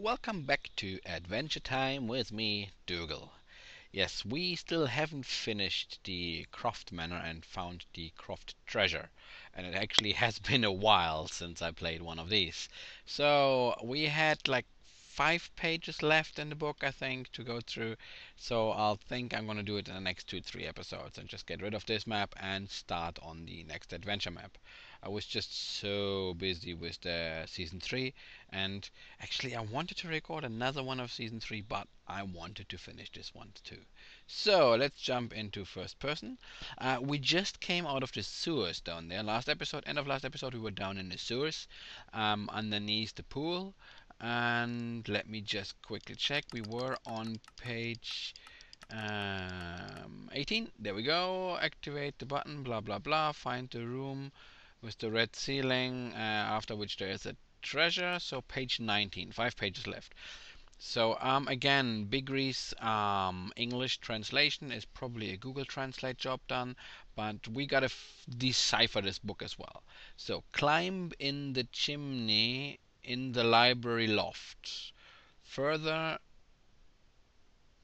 Welcome back to Adventure Time with me, Doogel. Yes, we still haven't finished the Croft Manor and found the Croft Treasure. And it actually has been a while since I played one of these. So we had like five pages left in the book, I think, to go through. So I'll think I'm going to do it in the next two, three episodes and just get rid of this map and start on the next adventure map. I was just so busy with the season 3 and actually I wanted to record another one of season 3 but I wanted to finish this one too. So let's jump into first person. Uh, we just came out of the sewers down there. Last episode, end of last episode, we were down in the sewers um, underneath the pool and let me just quickly check. We were on page um, 18 there we go. Activate the button blah blah blah. Find the room with the red ceiling uh, after which there is a treasure. So page 19 five pages left. So um, again Bigre's um, English translation is probably a Google Translate job done but we gotta decipher this book as well. So climb in the chimney in the library loft. Further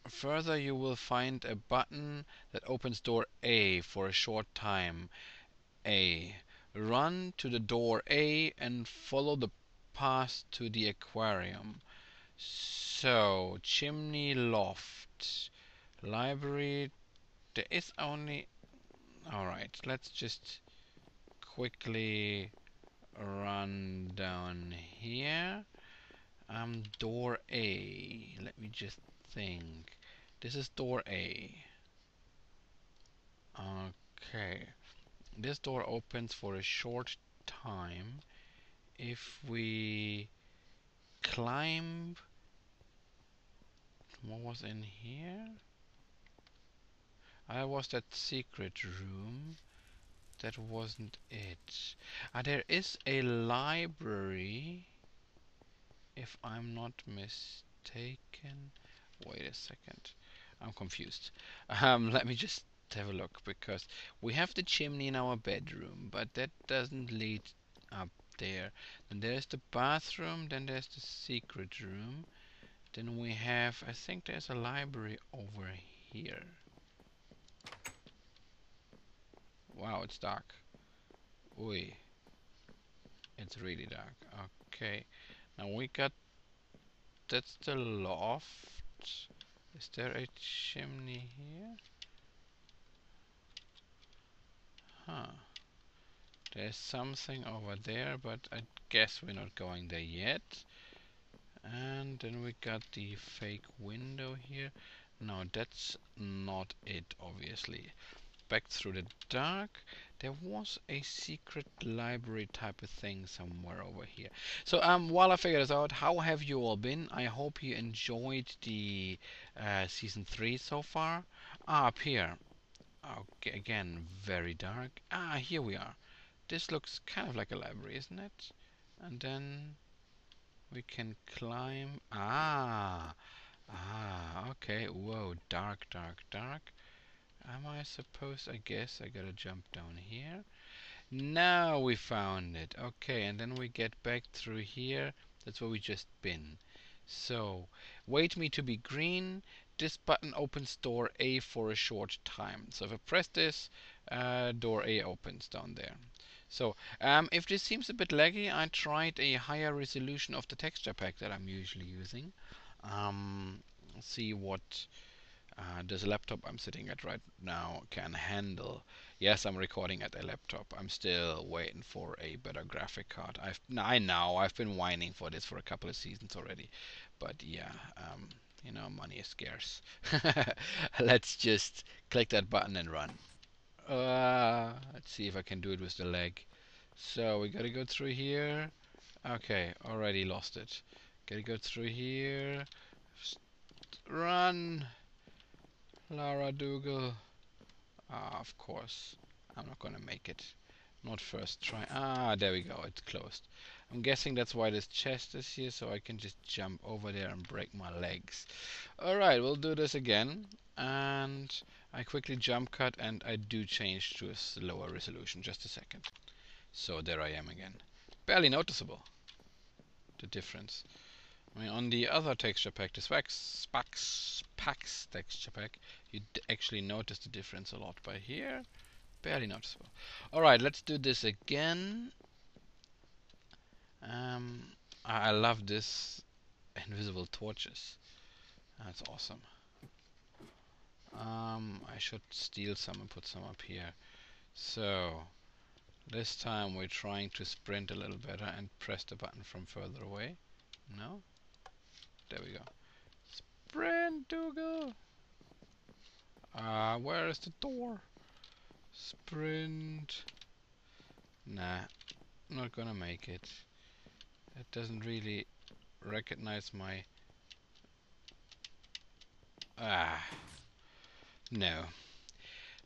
Further you will find a button that opens door A for a short time. A. Run to the door A and follow the path to the aquarium. So, chimney loft. Library. There is only... Alright, let's just quickly run down here. Um, door A. Let me just think. This is door A. Okay. This door opens for a short time. If we climb... What was in here? I was that secret room that wasn't it. Uh, there is a library, if I'm not mistaken. Wait a second. I'm confused. Um, let me just have a look, because we have the chimney in our bedroom, but that doesn't lead up there. Then there's the bathroom, then there's the secret room. Then we have, I think there's a library over here. Wow, it's dark. Oi. It's really dark. Okay. Now we got... That's the loft. Is there a chimney here? Huh. There's something over there, but I guess we're not going there yet. And then we got the fake window here. No, that's not it, obviously back through the dark. There was a secret library type of thing somewhere over here. So um, while I figure this out, how have you all been? I hope you enjoyed the uh, season 3 so far. Ah, up here. Okay, again, very dark. Ah, here we are. This looks kind of like a library, isn't it? And then we can climb. Ah, ah, okay. Whoa, dark, dark, dark. Am I supposed, I guess I gotta jump down here. Now we found it. Okay, and then we get back through here. That's where we just been. So, wait me to be green. This button opens door A for a short time. So if I press this, uh, door A opens down there. So, um, if this seems a bit laggy, I tried a higher resolution of the texture pack that I'm usually using. Um, see what uh, this laptop I'm sitting at right now can handle. Yes, I'm recording at a laptop. I'm still waiting for a better graphic card. I've I know I've been whining for this for a couple of seasons already, but yeah, um, you know, money is scarce. let's just click that button and run. Uh, let's see if I can do it with the leg. So we gotta go through here. Okay, already lost it. Gotta go through here. Run. Lara Doogel. Ah, of course. I'm not gonna make it. Not first try. Ah, there we go. It's closed. I'm guessing that's why this chest is here, so I can just jump over there and break my legs. Alright, we'll do this again. And I quickly jump cut and I do change to a lower resolution. Just a second. So there I am again. Barely noticeable, the difference. I on the other texture pack, the Swax Pax Pax texture pack, you actually notice the difference a lot. But here, barely noticeable. Alright, let's do this again. Um, I love this invisible torches. That's awesome. Um, I should steal some and put some up here. So, this time we're trying to sprint a little better and press the button from further away. No? There we go. Sprint, Doogel! Ah, uh, where is the door? Sprint. Nah, not gonna make it. It doesn't really recognize my... Ah. No.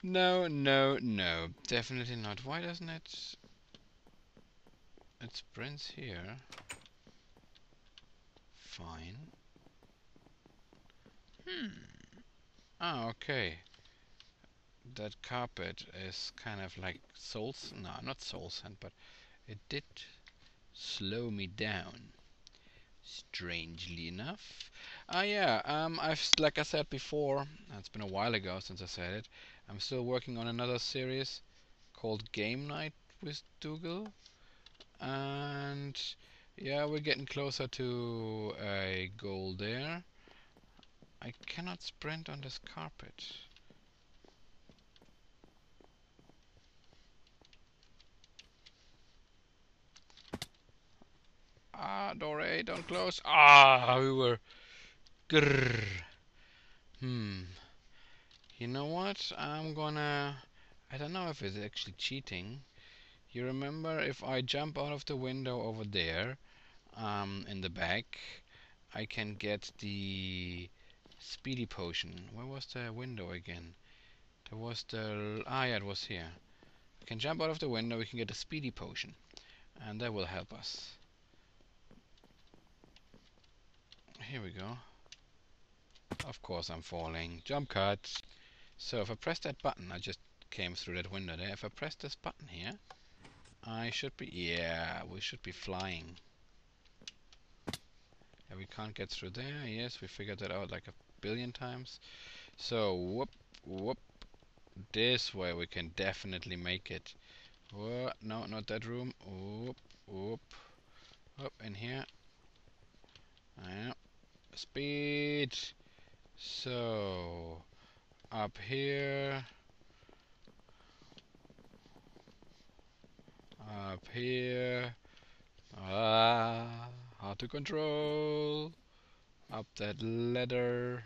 No, no, no. Definitely not. Why doesn't it... It sprints here. Fine. Hmm. Ah, okay. That carpet is kind of like souls. No, not soul sand, but it did slow me down. Strangely enough. Ah, yeah. Um, I've like I said before. It's been a while ago since I said it. I'm still working on another series called Game Night with Doogel. And yeah, we're getting closer to a goal there. I cannot sprint on this carpet. Ah, door don't close. Ah, we were... Grrr. Hmm. You know what? I'm gonna... I don't know if it's actually cheating. You remember if I jump out of the window over there, um, in the back, I can get the speedy potion. Where was the window again? There was the... Ah, yeah, it was here. I can jump out of the window, we can get a speedy potion. And that will help us. Here we go. Of course I'm falling. Jump cut! So if I press that button, I just came through that window there. If I press this button here, I should be, yeah, we should be flying. Yeah, we can't get through there. Yes, we figured that out like a billion times. So, whoop, whoop. This way we can definitely make it. Whoa, no, not that room. Whoop, whoop. Up in here. Yeah. Speed. So, up here up here ah hard to control up that ladder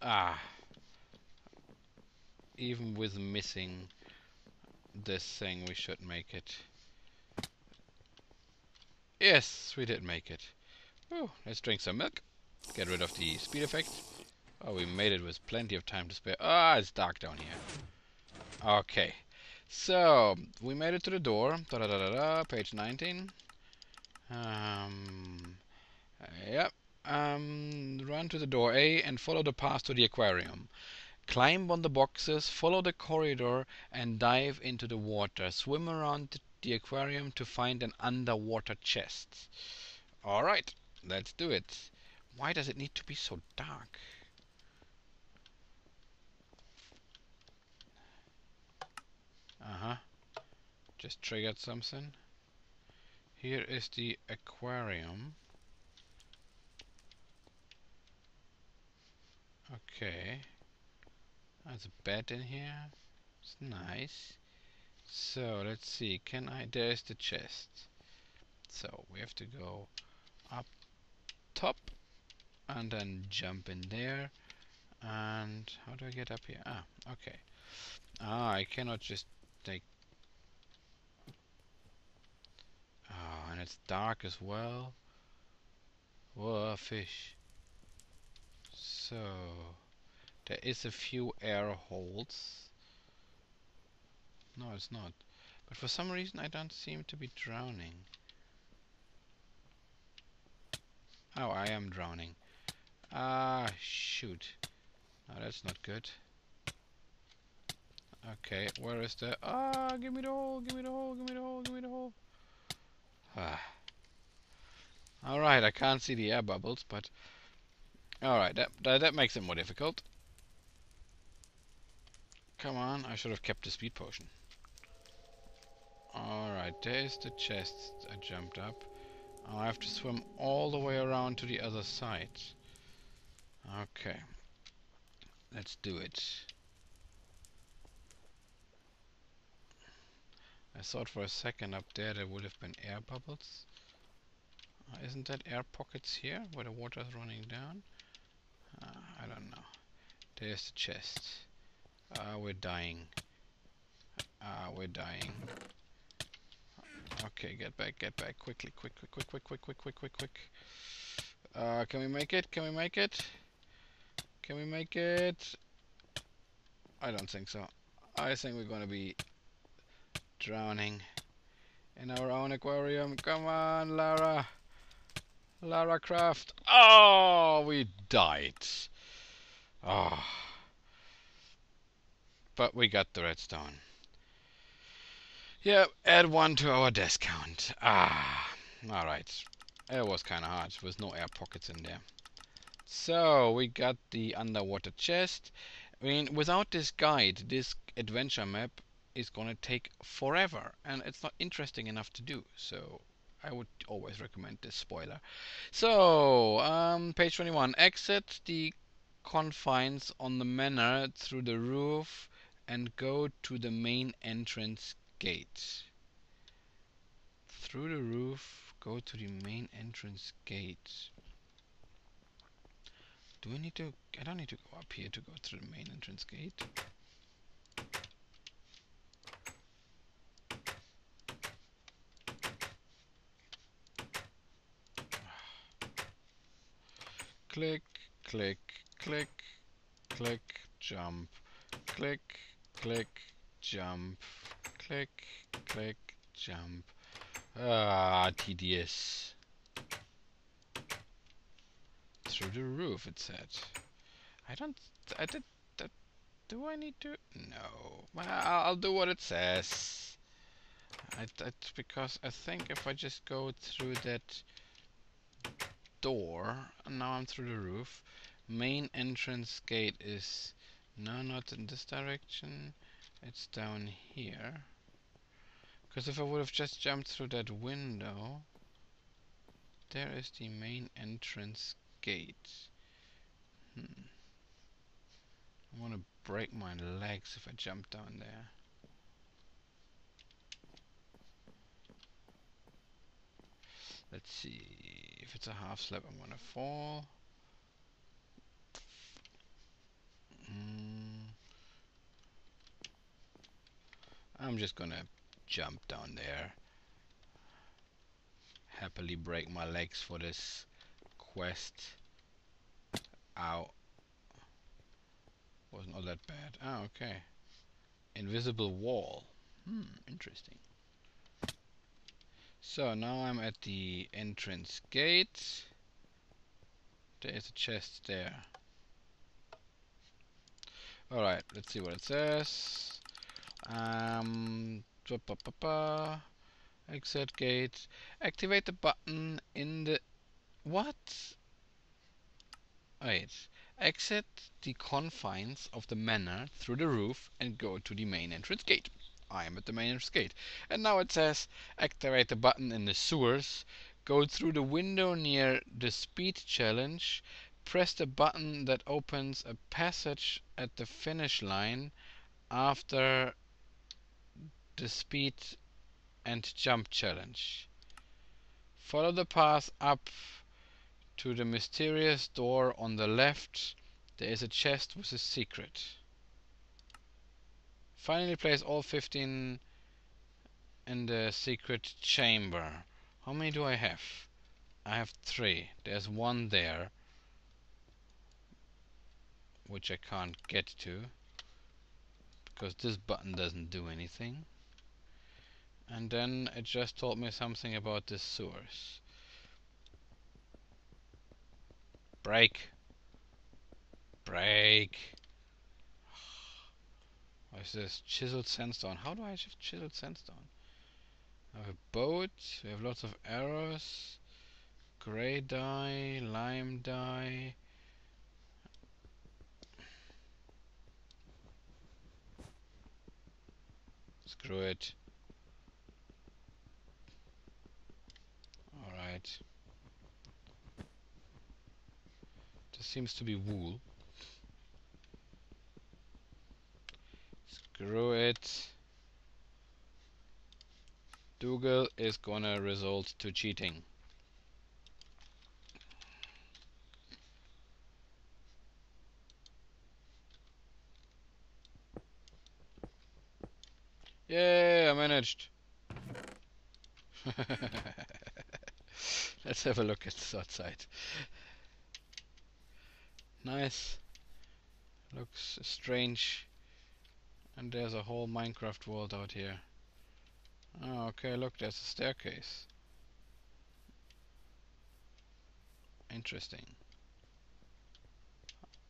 ah even with missing this thing we should make it Yes, we did make it. Oh, let's drink some milk. Get rid of the speed effect. Oh, we made it with plenty of time to spare. Ah, it's dark down here. Okay. So, we made it to the door. Da da da. Page 19. Um, yep. Um, run to the door A and follow the path to the aquarium. Climb on the boxes, follow the corridor, and dive into the water. Swim around the aquarium to find an underwater chest. Alright, let's do it. Why does it need to be so dark? Uh-huh. Just triggered something. Here is the aquarium. Okay. There's a bed in here. It's nice. So let's see, can I, there's the chest. So we have to go up top and then jump in there. And how do I get up here? Ah, okay. Ah, I cannot just take... Ah, and it's dark as well. Whoa, fish. So, there is a few air holes. No, it's not. But for some reason I don't seem to be drowning. Oh, I am drowning. Ah, shoot. No, that's not good. Okay, where is the... Ah, give me the hole, give me the hole, give me the hole, give me the hole. Ah. Alright, I can't see the air bubbles, but... Alright, that, that, that makes it more difficult. Come on, I should have kept the speed potion. Alright, there's the chest I jumped up. I have to swim all the way around to the other side. Okay. Let's do it. I thought for a second up there there would have been air bubbles. Uh, isn't that air pockets here where the water is running down? Uh, I don't know. There's the chest. Ah, uh, we're dying. Ah, we're dying. Okay, get back, get back, quickly, quick, quick, quick, quick, quick, quick, quick, quick, quick. Uh, can we make it? Can we make it? Can we make it? I don't think so. I think we're gonna be drowning in our own aquarium. Come on, Lara. Lara Croft. Oh, we died. Oh. But we got the redstone. Yep, add one to our death count. Ah, alright. It was kind of hard, with no air pockets in there. So, we got the underwater chest. I mean, without this guide, this adventure map is gonna take forever, and it's not interesting enough to do, so I would always recommend this spoiler. So, um, page 21. Exit the confines on the manor through the roof and go to the main entrance gate. Through the roof, go to the main entrance gate. Do we need to... I don't need to go up here to go through the main entrance gate. Click, click, click, click, jump, click, click, jump, click, click, jump. Ah, tedious. Through the roof, it said. I don't... I did... That, do I need to... No. Well, I'll do what it says. I, that's because I think if I just go through that door, and now I'm through the roof, main entrance gate is... No, not in this direction. It's down here. Because if I would have just jumped through that window, there is the main entrance gate. Hmm. I want to break my legs if I jump down there. Let's see. If it's a half slab, I'm gonna fall. Mm. I'm just gonna jump down there. Happily break my legs for this quest. Ow. Wasn't all that bad. Ah, okay. Invisible wall. Hmm, interesting. So now I'm at the entrance gate. There's a chest there. Alright, let's see what it says. Um, exit gate. Activate the button in the... What? Wait. Exit the confines of the manor through the roof and go to the main entrance gate. I am at the main gate. And now it says activate the button in the sewers. Go through the window near the speed challenge. Press the button that opens a passage at the finish line after the speed and jump challenge. Follow the path up to the mysterious door on the left. There is a chest with a secret. Finally place all 15 in the secret chamber. How many do I have? I have three. There's one there which I can't get to because this button doesn't do anything and then it just told me something about the source. Break. break. Is this? Chiseled sandstone. How do I achieve chiseled sandstone? I have a boat. We have lots of arrows. Gray dye, lime dye. Screw it. Alright. This seems to be wool. Screw it. Doogel is gonna result to cheating. Yay, I managed. Let's have a look at the outside. Nice. Looks strange. And there's a whole Minecraft world out here. Oh, okay, look, there's a staircase. Interesting.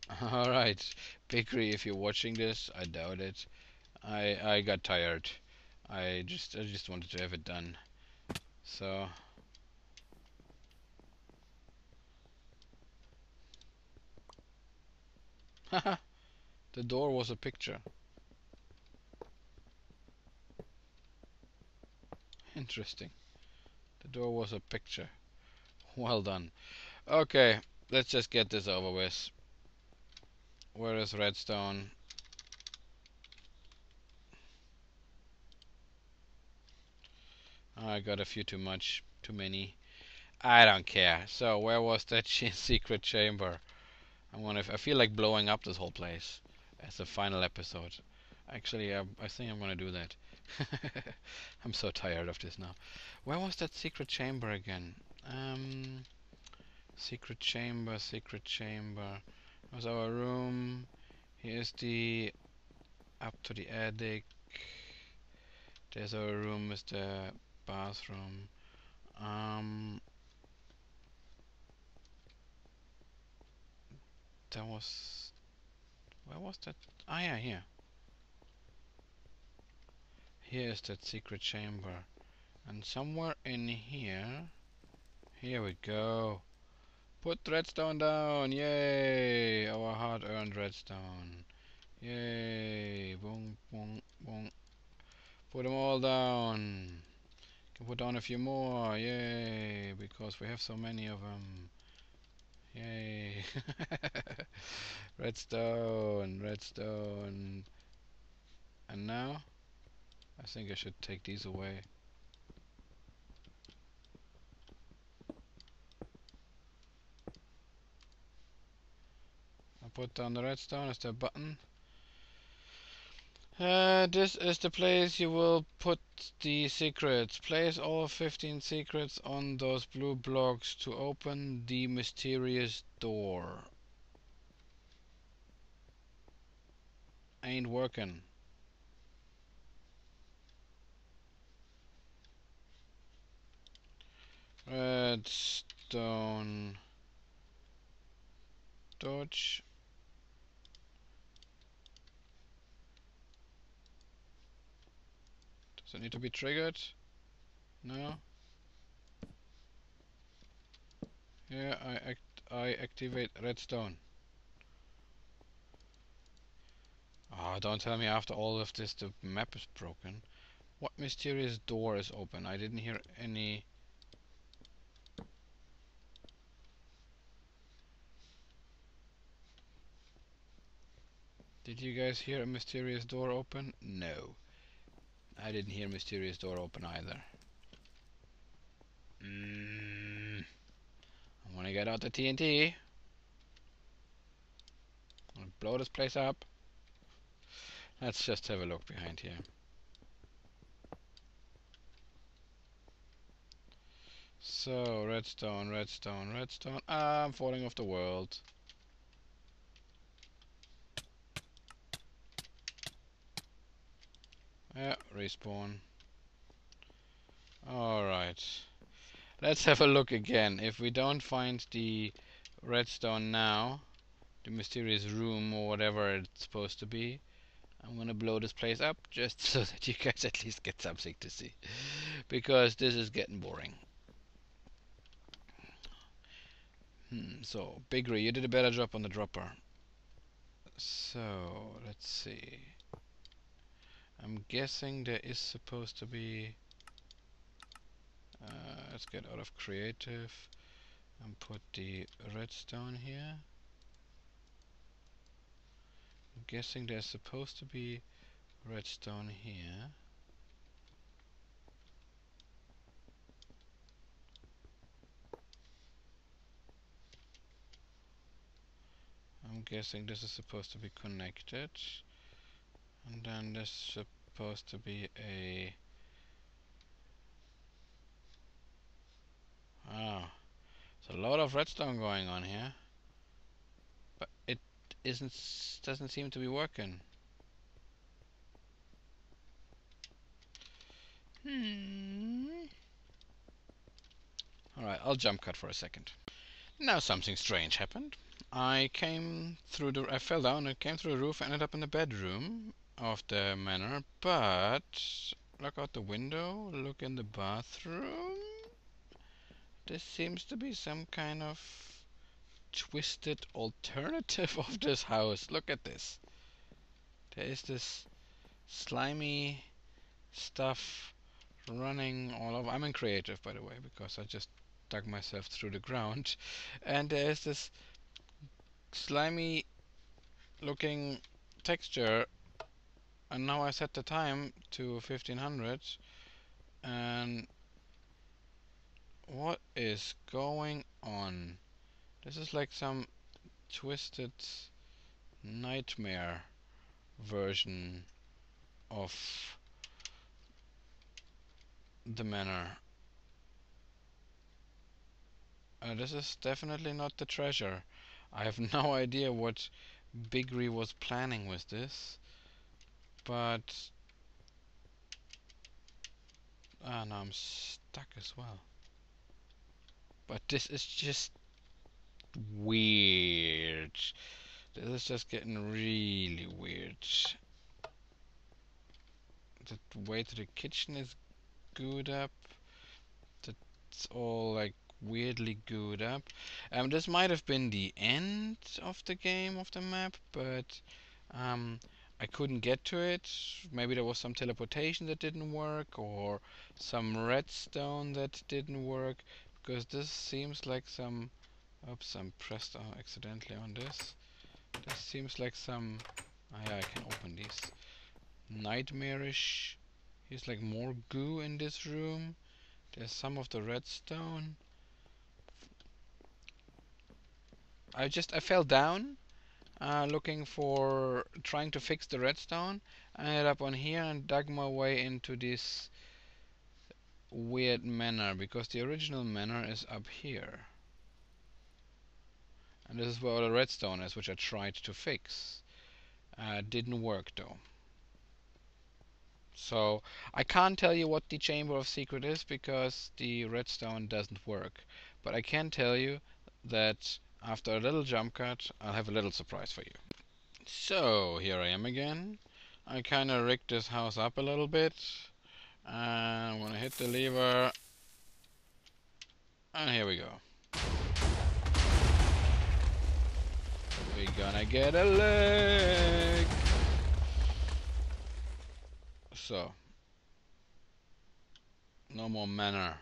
Alright, Bakery, if you're watching this, I doubt it. I I got tired. I just I just wanted to have it done. So Haha the door was a picture. Interesting. The door was a picture. Well done. Okay, let's just get this over with. Where is redstone? I got a few too much, too many. I don't care. So where was that secret chamber? I want to. I feel like blowing up this whole place as the final episode. Actually, I, I think I'm gonna do that. I'm so tired of this now. Where was that secret chamber again? Um, secret chamber, secret chamber. Was our room. Here's the up to the attic. There's our room with the bathroom. Um, that was where was that? Ah, yeah, here. Here is that secret chamber, and somewhere in here. Here we go. Put redstone down! Yay! Our hard-earned redstone. Yay! Boom, boom, boom. Put them all down. Can put down a few more, yay, because we have so many of them. Yay. redstone, redstone. And now, I think I should take these away. I put down the redstone, is there a button? Uh, this is the place you will put the secrets. Place all 15 secrets on those blue blocks to open the mysterious door. Ain't working. Redstone. Dodge. Does it need to be triggered? No? Yeah, I act I activate redstone. Oh, don't tell me after all of this the map is broken. What mysterious door is open? I didn't hear any... Did you guys hear a mysterious door open? No. I didn't hear mysterious door open either. Mm. I want to get out the TNT. I'll blow this place up. Let's just have a look behind here. So, redstone, redstone, redstone. Ah, I'm falling off the world. Yeah, respawn. Alright. Let's have a look again. If we don't find the redstone now, the mysterious room or whatever it's supposed to be. I'm gonna blow this place up just so that you guys at least get something to see. Because this is getting boring. Hmm, so, Bigre, you did a better job on the dropper. So, let's see. I'm guessing there is supposed to be... Uh, let's get out of creative and put the redstone here. I'm guessing there's supposed to be redstone here. I'm guessing this is supposed to be connected and then this is supposed to be a ah there's a lot of redstone going on here but it isn't doesn't seem to be working. Hmm. Alright I'll jump cut for a second. Now something strange happened. I came through the I fell down and came through the roof ended up in the bedroom of the manor but look out the window look in the bathroom this seems to be some kind of twisted alternative of this house. Look at this. There is this slimy stuff running all over. I'm in creative, by the way, because I just dug myself through the ground. And there is this slimy looking texture. And now I set the time to 1500. And what is going on? This is like some twisted nightmare version of the manor. Uh, this is definitely not the treasure. I have no idea what Bigre was planning with this, but ah, now I'm stuck as well. But this is just weird. This is just getting really weird. The way to the kitchen is good up. That's all like weirdly good up. Um, this might have been the end of the game of the map, but um, I couldn't get to it. Maybe there was some teleportation that didn't work, or some redstone that didn't work, because this seems like some Oops, I'm pressed uh, accidentally on this. This seems like some... Ah yeah, I can open these. Nightmarish. Here's like more goo in this room. There's some of the redstone. I just, I fell down. Uh, looking for, trying to fix the redstone. I ended up on here and dug my way into this weird manor. Because the original manor is up here. And this is where all the redstone is, which I tried to fix. Uh, didn't work though. So I can't tell you what the Chamber of Secret is because the redstone doesn't work. But I can tell you that after a little jump cut, I'll have a little surprise for you. So here I am again. I kind of rigged this house up a little bit. And I'm gonna hit the lever. And here we go. We're gonna get a leg. So. No more manor.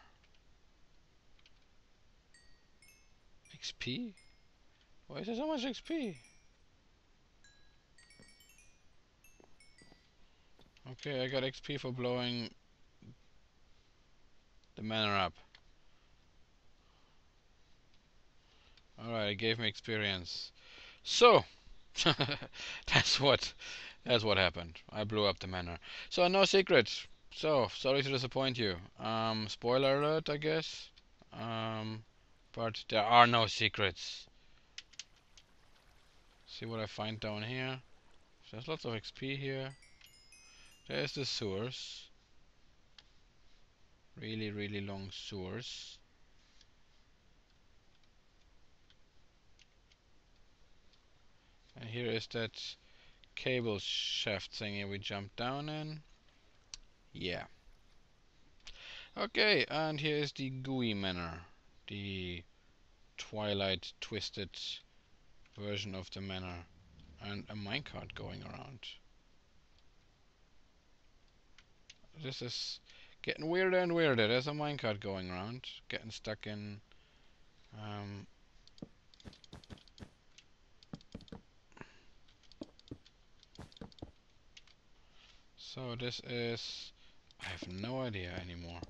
XP? Why is there so much XP? Okay, I got XP for blowing the manor up. Alright, it gave me experience. So, that's what that's what happened. I blew up the manor. So no secret. So sorry to disappoint you. Um, spoiler alert, I guess. Um, but there are no secrets. See what I find down here. There's lots of XP here. There's the sewers. Really, really long sewers. And here is that cable shaft thingy we jumped down in. Yeah. Okay, and here is the GUI manor. The Twilight twisted version of the manor. And a minecart going around. This is getting weirder and weirder. There's a minecart going around. Getting stuck in... Um, so this is... I have no idea anymore.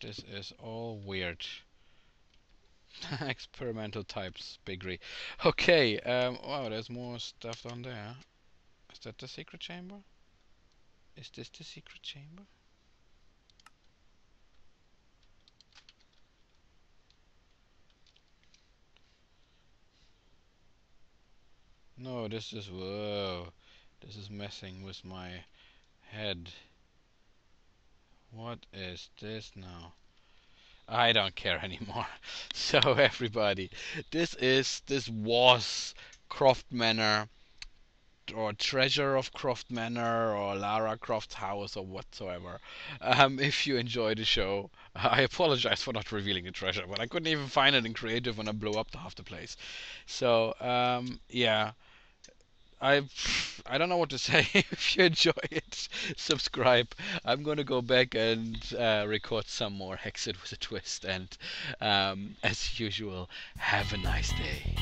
This is all weird. Experimental types, biggery. Okay, um, wow, there's more stuff down there. Is that the secret chamber? Is this the secret chamber? No, this is, whoa, this is messing with my head. What is this now? I don't care anymore. so everybody, this is, this was Croft Manor or Treasure of Croft Manor or Lara Croft House or whatsoever. Um, if you enjoy the show, I apologize for not revealing the treasure, but I couldn't even find it in creative when I blew up half the place. So um, yeah. I I don't know what to say. if you enjoy it, subscribe. I'm gonna go back and uh, record some more Hexxit with a twist. And um, as usual, have a nice day.